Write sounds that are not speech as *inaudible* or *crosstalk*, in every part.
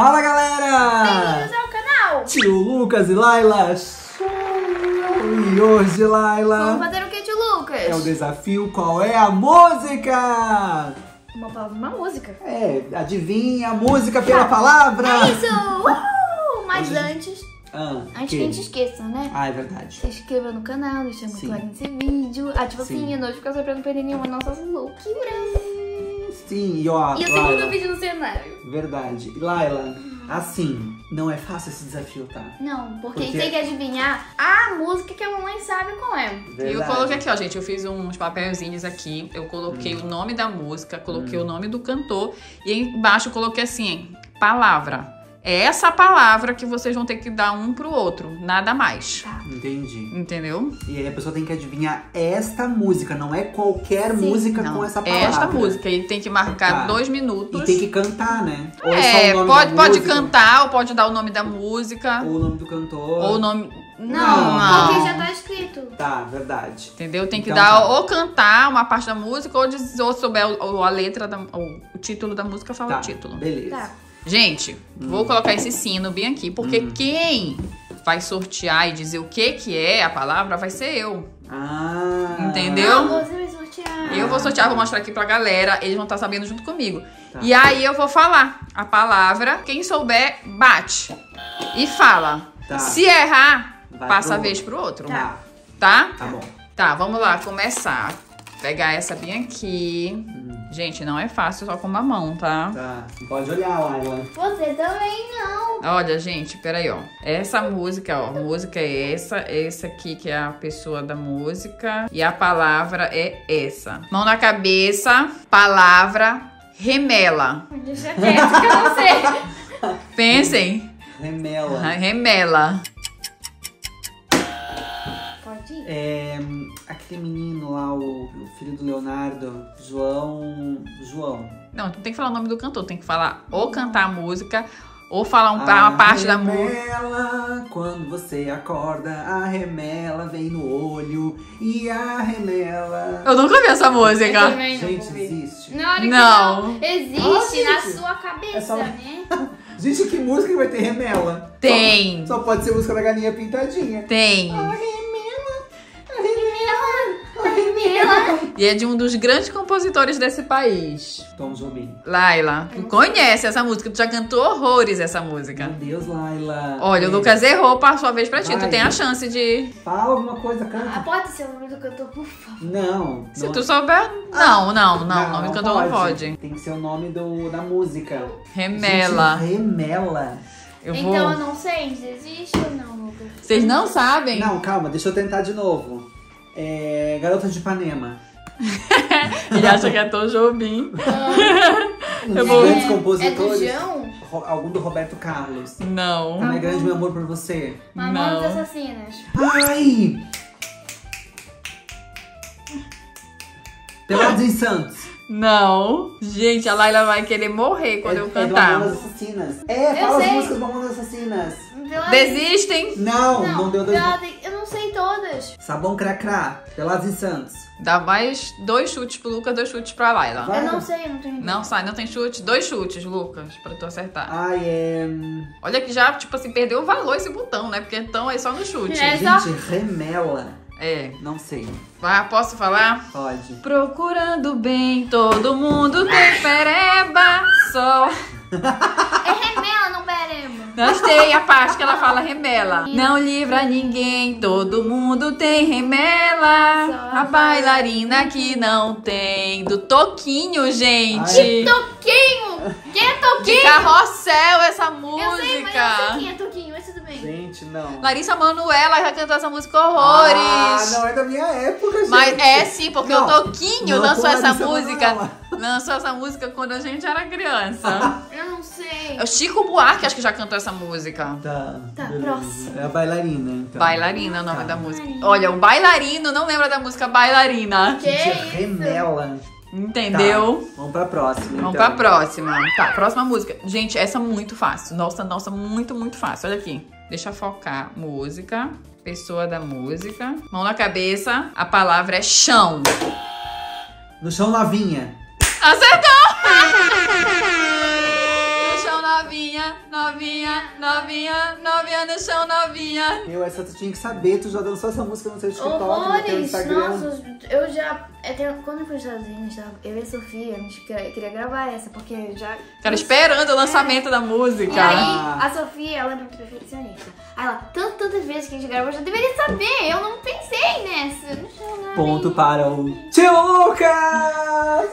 Fala galera! Bem-vindos ao canal! Tio Lucas e Laila! E hoje, Vamos Laila, fazer o que, tio Lucas? é o desafio Qual é a música? Uma palavra, uma música. É, adivinha a música pela palavra! É isso! Mas antes, Ah, antes que a gente esqueça, né? Ah, é verdade. Se inscreva no canal, deixa muito like nesse vídeo, ativa o sininho, notificação pra não perder nenhuma nossas loucuras. Sim, e ó, E o segundo vídeo no cenário. verdade. Laila, assim, não é fácil esse desafio, tá? Não, porque, Porque- tem que adivinhar a música que a mamãe sabe qual é. Verdade. E eu coloquei aqui, ó, gente, eu fiz uns papelzinhos aqui, eu coloquei Hum. o nome da música, coloquei o nome do cantor e aí embaixo eu coloquei assim, palavra. É essa palavra que vocês vão ter que dar um pro outro, nada mais. Tá. Entendi. Entendeu? E aí a pessoa tem que adivinhar esta música, não é qualquer Sim. música Não, com essa é palavra. esta música. E tem que marcar Tá. dois minutos. E tem que cantar, né? Ou É, só o nome pode, da pode cantar, ou pode dar o nome da música, Ou o nome do cantor. ou o nome. Não, Não, porque já tá escrito. Tá, verdade. Entendeu? Tem que Então dar tá. ou cantar uma parte da música, ou, diz- ou souber o- ou a letra, da, ou o título da música, fala Tá, o título. beleza. Tá. Gente, vou colocar esse sino bem aqui, porque Hum. quem vai sortear e dizer o que que é a palavra vai ser eu. Ah. Entendeu? Não, você vai sortear. Eu vou sortear, vou mostrar aqui pra galera, eles vão estar sabendo junto comigo. Tá. E aí eu vou falar a palavra, quem souber, bate. E fala. Tá. Se errar, Vai passa a vez pro outro. Tá, Tá? tá bom. Tá, vamos lá, começar. Pegar essa bem aqui. Hum, Gente, não é fácil só com uma mão, tá? Tá. Pode olhar, Laila. Você também não. Olha, gente, peraí, ó. Essa música, ó. Música é essa, essa aqui que é a pessoa da música. E a palavra é essa. Mão na cabeça, palavra, remela. Deixa quieto que eu não sei. Pensem. Remela. Remela. É, aquele menino lá, o, o filho do Leonardo, João. João. Não, tu tem que falar o nome do cantor. Tem que falar ou cantar a música, ou falar um, uma parte da música. remela, quando você acorda, a remela vem no olho e a remela. Eu nunca vi essa música. não Gente, existe. Na hora que Não. não. Existe Ah, na sua cabeça, É só- né? *laughs* Gente, que música que vai ter remela? Tem. Só, só pode ser música da galinha pintadinha. Tem. A remela, a Remela, remela, a remela. E é de um dos grandes compositores desse país. Tom Jobim. Laila, tu conhece essa música? Tu já cantou horrores essa música. Meu Deus, Laila. Olha, o Lucas errou, passou a vez pra ti. Vai. Tu tem a chance de. Fala alguma coisa, Ah, canta. pode ser o nome do cantor, por favor. Não. Se não- tu souber. Não, não, não. O nome do cantor não pode. Tem que ser o nome do, da música. Remela. Gente, remela. Eu então eu vou. não sei se existe ou não, Lucas. Vocês não sabem? Não, calma, deixa eu tentar de novo. É, Garota de Ipanema. *laughs* Ele acha que é Tom Jobim. Um *laughs* Eu dos vou- grandes É do compositores. João? Ro- Algum do Roberto Carlos. Não. Como é grande meu amor por você. Mamonas Não. Assassinas. Ai! Pelados em Santos. Não. Gente, a Laila vai querer morrer quando é, eu É do cantar. Mamonas Assassinas. É, Eu fala as sei. músicas do Mamonas Assassinas. Pela- Desistem? Não, não, deu dois. pela- Eu não sei todas. Sabão Cracrá. Pelados em Santos. Dá mais dois chutes pro Lucas, dois chutes pra Laila. Vai. Eu não sei, eu não tenho Não sai, não tem chute. Dois chutes, Lucas, pra tu acertar. Ai, é. Olha que já, tipo assim, perdeu o valor esse botão, né? Porque então é só no chute. É. só- Gente, remela. É. Não sei. Vai, posso falar? Pode. Procurando bem, todo mundo tem pereba, só. É remela. Gostei a parte que ela fala remela. Não livra ninguém, todo mundo tem remela. A bailarina que não tem. Do Toquinho, gente. Ai. Toquinho! Quem é De Toquinho? carrossel essa Eu sei, mas eu sei música. quem é Toquinho. Gente, não. Larissa Manoela já cantou essa música horrores. Ah, não é da minha época, gente. Mas é sim, porque Não, o Toquinho não lançou essa Larissa música. Manoela. Lançou essa música quando a gente era criança. *laughs* Eu não sei. É o Chico Buarque, acho que já cantou essa música. Tá, Tá, beleza. próximo. É a bailarina, então. Bailarina é o nome Tá. da música. Olha, o bailarino não lembra da música Bailarina. Que Gente, isso? remela. Entendeu? Tá, vamos pra próxima, Vamos então. pra próxima. Tá, próxima música. Gente, essa é muito fácil. Nossa, nossa, muito, muito fácil. Olha aqui. Deixa eu focar. Música. Pessoa da música. Mão na cabeça. A palavra é chão. No chão novinha. Acertou! *laughs* Novinha, novinha, novinha, novinha no chão, novinha. Meu, essa tu tinha que saber, tu já dançou essa música no seu TikTok, no teu Horrores! Instagram. Nossa, eu já. é, quando eu fui nos Estados Unidos, eu e a Sofia, a gente queria, queria gravar essa, porque eu já. Cara, esperando o lançamento da E música. aí, Ah. a Sofia, ela é muito perfeccionista. Aí ela, tanto, tantas vezes que a gente gravou, eu já deveria saber. Eu não pensei nessa. Não sei. Ponto para o Tio Lucas!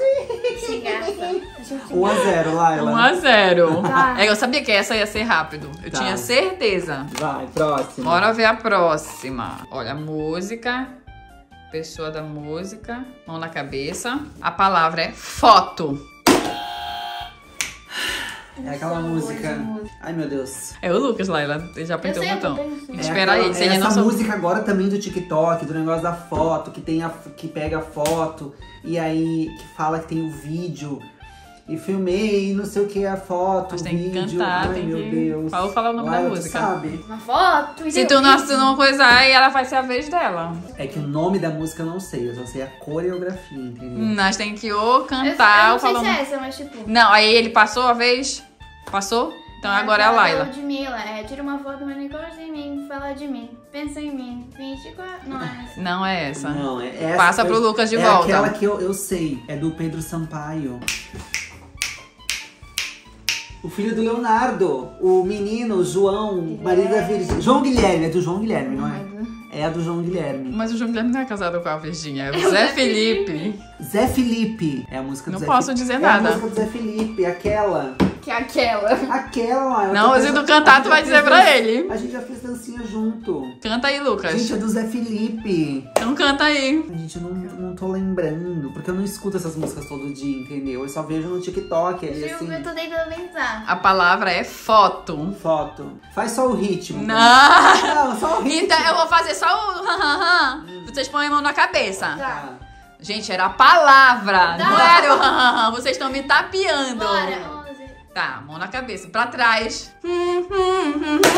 Se gasta. 1x0, Laila. 1 a 0. Tá. É, eu sabia que essa ia ser rápido. Eu Tá. tinha certeza. Vai, próximo. Bora ver a próxima. Olha, música. Pessoa da música. Mão na cabeça. A palavra é foto. É aquela música. música. Ai, meu Deus. É o Lucas, Laila. Ele já apertou o botão. tenho, sim. É Espera aquela- aí, se é ele não essa música agora também do TikTok, do negócio da foto, que tem a que pega a foto e aí que fala que tem o vídeo. E filmei, não sei o que, a foto, Mas o tem que vídeo. cantar, Ai, tem meu que- Deus. Fala o nome da música. sabe? Uma foto. Se tu não, se tu não coisar, aí ela vai ser a vez dela. É que o nome da música eu não sei, eu só sei a coreografia, entendeu? Nós tem que ou Eu, eu cantar ou não sei falar. se é essa, mas tipo. Não, aí ele passou a vez? Passou? Então agora é a Laila. Ludmilla, é, tira uma foto, mas nem gosta em mim, fala de mim, pensa em mim, 24. Não é essa. Não é essa. Não, é essa. Passa eu- pro Lucas de é volta. aquela que eu, eu sei, é do Pedro Sampaio. O filho do Leonardo, o menino, João, o marido da Virgínia. João Guilherme, é do João Guilherme, não é? É a do João Guilherme. Mas o João Guilherme não é casado com a Virgínia, é o *laughs* Zé Felipe. Zé Felipe. É a música do Não Zé posso Felipe. dizer é nada. a música do Zé Felipe, aquela. Que é aquela. Aquela eu Não, tu pensando- cantar, tu vai dizer pra dan- ele. A gente já fez dancinha junto. Canta aí, Lucas. Gente, é do Zé Felipe. Então canta aí. A gente não, não tô lembrando, porque eu não escuto essas músicas todo dia, entendeu? Eu só vejo no TikTok ali, Eu, assim. eu tô tentando pensar. A palavra é foto. Foto. Faz só o ritmo. Não. Não, só o ritmo. Então eu vou fazer só o. *laughs* Vocês põem a mão na cabeça. Tá. Gente, era a palavra, não Tá. era o. Vocês estão me tapeando. Bora, 11. Tá, mão na cabeça, pra trás.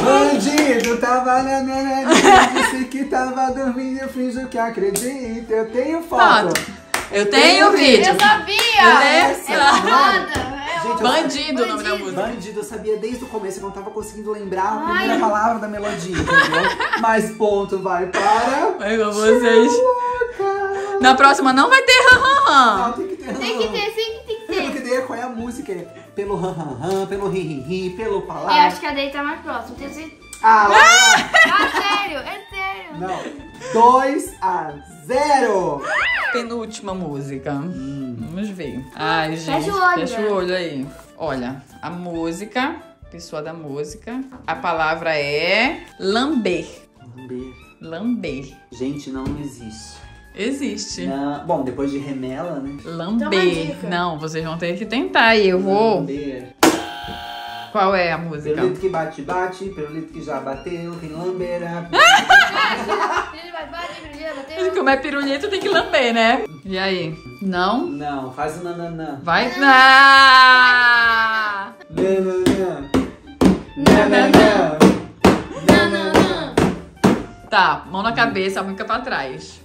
Bandido, tava na minha disse que tava dormindo, eu finjo que acredito. Eu tenho foto. Pronto. Eu tenho vídeo. Eu sabia! Beleza? É foda! É Gente, Bandido o nome da Bandido. música. Bandido, eu sabia desde o começo, eu não tava conseguindo lembrar a Ai. primeira palavra da melodia, entendeu? Mas ponto vai para. Vai com vocês. Na próxima não vai ter Não, tem que ter. Tem que ter, sim, tem que ter. Der, qual é a música? É Pelo ran ran ran, pelo ri ri ri, pelo Eu palavra. acho que a Day tá mais próxima. Tenho certeza. Ah, lá. Ah, sério, é sério. Não. 2 a 0. penúltima música. Vamos ver. Ai, gente. Fecha o olho, Fecha né? o olho aí. Olha, a música, pessoa da música. A palavra é lamber. Lamber. Lamber. Gente, não existe. Existe. Não- Bom, depois de remela, né? Lamber. dica. Não, vocês vão ter que tentar e eu vou. Lamber. Qual é a música? Pirulito que bate, bate. Pirulito que já bateu. *laughs* Ele bateu. Como é pirulito, tem que lamber, né? E aí? Não? Não, faz o nananã. Vai? Ah! Nananã. Nananã. Tá, mão na cabeça, a música pra trás.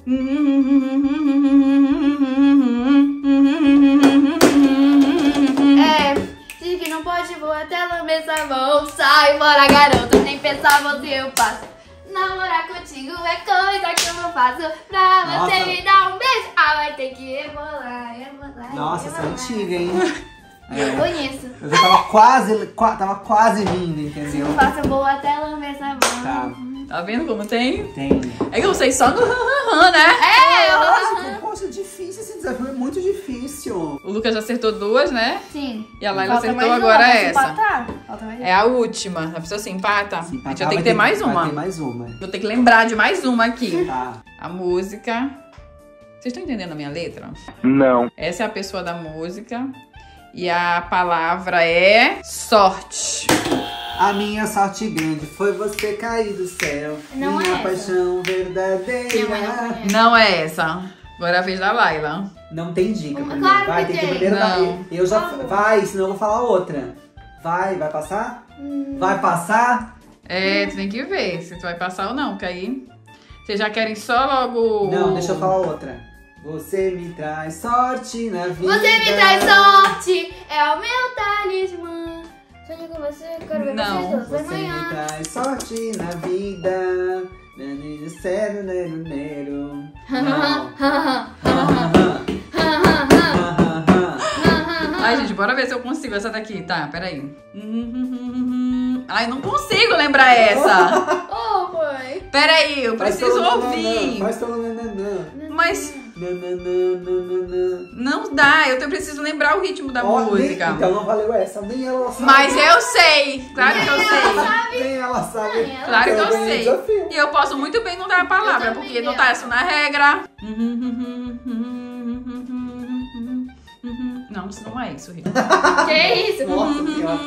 É, diz que não pode voar até lamber essa mão. Sai fora, garota, nem pensar você eu passo. Namorar contigo é coisa que eu não faço. Pra você Nossa. me dar um beijo, ah, vai ter que rebolar, rebolar. Nossa, essa é rebolar. antiga, hein? Eu É. conheço. Eu já tava quase, qua- tava quase vindo, entendeu? Não faço boa até lamber essa mão. Tá, Tá vendo como tem? tem. É que eu sei só no né? É, eu... Lógico, poxa, difícil esse desafio, é muito difícil. O Lucas já acertou duas, né? Sim. E a Laila Falta acertou mais agora uma, essa. empatar? Falta mais É a última. A pessoa se empata. Se a gente empatar, vai ter que ter mais vai uma. ter mais uma. Vou ter que lembrar de mais uma aqui. Tá. A música. Vocês estão entendendo a minha letra? Não. Essa é a pessoa da música. E a palavra é sorte. A minha sorte grande foi você cair do céu. Não minha é essa. paixão verdadeira. Não conhece. Não é essa. Agora é a vez da Laila. Não tem dica Claro primeiro. que vai, tem que tem. primeiro Não. vai. Eu já. Vai, senão eu vou falar outra. Vai, vai passar? Hum. Vai passar? É, tu tem que ver se tu vai passar ou não, porque aí. Vocês já querem só logo. Não, deixa eu falar outra. Você me traz sorte na vida. Você me traz sorte, é o meu talismã. Com você, quero ver Não, vocês Você amanhã. me traz sorte na vida. Nero, nero, nero. Ai, gente, bora ver se eu consigo essa daqui. Tá, peraí. Ai, não consigo lembrar essa. Oh, foi. Peraí, eu preciso ouvir. Faz. Mas. Não dá, eu tenho- preciso lembrar o ritmo da Ó, nem- música. Então não valeu essa, nem ela sabe. Mas eu sei, claro que eu sei. Nem ela sabe. Nem. Claro que Então eu o sei. desafio. E eu posso muito bem não dar a palavra, Eu porque não tá isso na regra. *laughs* Não, isso não é isso, Rita. *laughs* Que isso? Nossa senhora.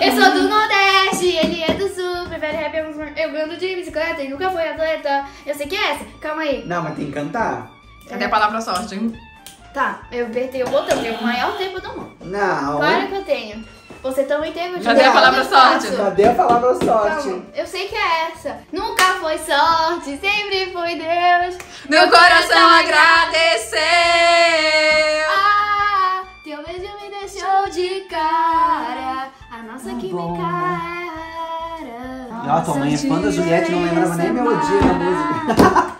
Eu sou do Nordeste, ele é do Sul, prefere rap, eu ando de bicicleta e nunca foi atleta. Eu sei que é essa, calma aí. Não, mas tem que cantar? Cadê a palavra sorte? hein? Tá, eu apertei o botão, tenho o maior tempo do mundo. Não. Claro que eu tenho. Você também teve te Cadê a palavra sorte? Cadê a palavra sorte? Calma, eu sei que é essa. Nunca foi sorte, sempre foi Deus. Meu coração agradeceu! Ah, teu beijo me deixou de cara. A nossa Tá química bom, era. Ó, tua mãe é fã da Juliette, não lembrava nem a melodia da música.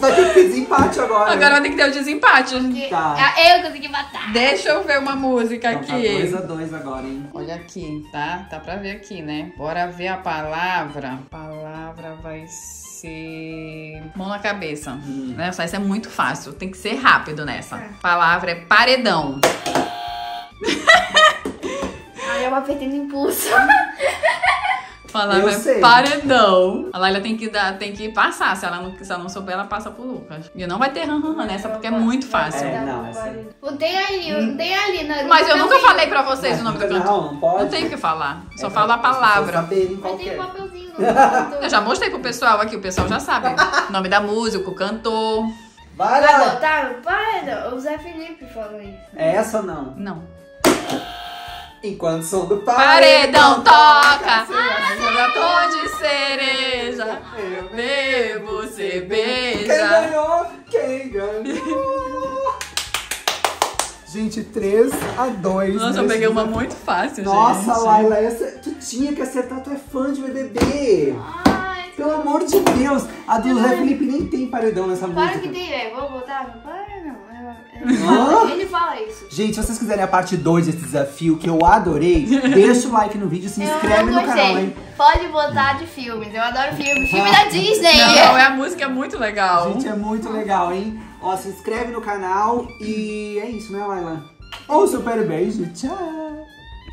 Vai ter que desempate agora. Agora vai ter que ter o desempate. Tá. Ah, Eu consegui matar. Deixa eu ver uma música Então tá aqui. 2x2 agora, hein? Olha aqui, tá? Tá pra ver aqui, né? Bora ver a palavra. A palavra vai ser. Mão na cabeça. Hum. Nessa, essa é muito fácil. Tem que ser rápido nessa. Tá. Palavra é paredão. Ai, eu apertei no impulso. *laughs* Palavra Eu é sei. paredão. A Laila tem que, dar, tem que passar. Se ela, não, se ela não souber, ela passa pro Lucas. E não vai ter ran, ran, ran nessa porque é muito fácil. É, não, Não tem ali, não tem ali. Não, Mas eu não nunca tem- falei pra vocês o nome do Não, cantor. não pode. Não tenho o que falar. Só É falo a palavra. Mas tem um é. papelzinho *laughs* canto. Eu já mostrei pro pessoal aqui, o pessoal já sabe. O *laughs* nome da música, o cantor. Vai Vai lá! botar no paredão. O Zé Felipe falou isso. É essa ou não? Não. Enquanto o som do Paredão toca, Será? Jogador de cereja, Eu bebo, você Quem ganhou? Quem ganhou? Gente, 3 a 2 Nossa, eu peguei uma muito fácil, Nossa, gente. Laila, essa, tu tinha que acertar, tu é fã de BBB. Ai, Pelo amor de Deus, a do Zé Felipe nem tem paredão nessa claro música. que tem, velho. Vou botar no paredão. Ele fala isso. Gente, se vocês quiserem a parte 2 desse desafio, que eu adorei, deixa o like no vídeo, se inscreve no canal, hein? Pode botar de filmes. Eu adoro filme. Filme da Disney. Não, é a música é muito legal. Gente, é muito legal, hein? Ó, se inscreve no canal e é isso, né, Laila? Um super beijo, tchau!